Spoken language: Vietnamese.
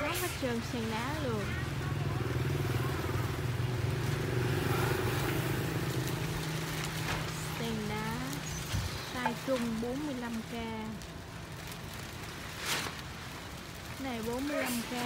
có hết trơn sen đá luôn. Sen đá sai trung 45k này 45k